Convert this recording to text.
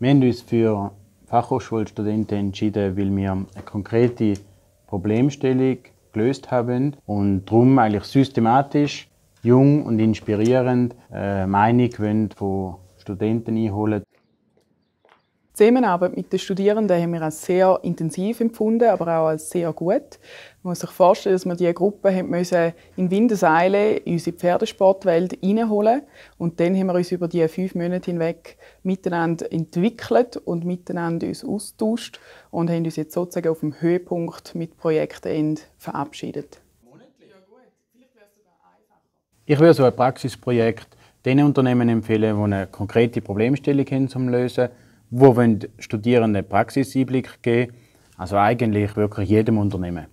Wir haben uns für Fachhochschulstudenten entschieden, weil wir eine konkrete Problemstellung gelöst haben und darum eigentlich systematisch, jung und inspirierend äh, Meinung von Studenten einholen. Die Zusammenarbeit mit den Studierenden haben wir als sehr intensiv empfunden, aber auch als sehr gut. Man muss sich vorstellen, dass wir diese Gruppe haben müssen in Windeseile in unsere Pferdsportwelt reinholen. Und dann haben wir uns über die fünf Monate hinweg miteinander entwickelt und miteinander uns austauscht und haben uns jetzt sozusagen auf dem Höhepunkt mit Projektende verabschiedet. Ich würde so ein Praxisprojekt den Unternehmen empfehlen, die eine konkrete Problemstellung haben zum Lösen wo Studierenden Praxiseinblick geben Also eigentlich wirklich jedem Unternehmen.